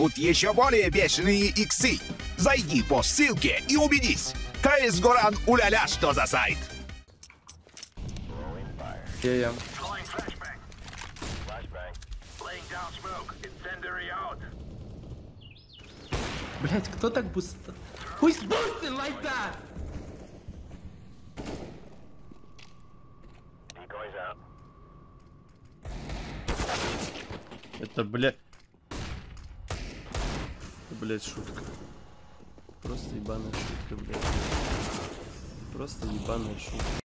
Тут еще более бешеные иксы. Зайди по ссылке и убедись. КС Горан уляля что за сайт. Incendiary out. Блять, хто так буст... Who's boosting like. Это, бля... Блядь, шутка. Просто ебаная шутка, блядь. Просто ебаная шутка.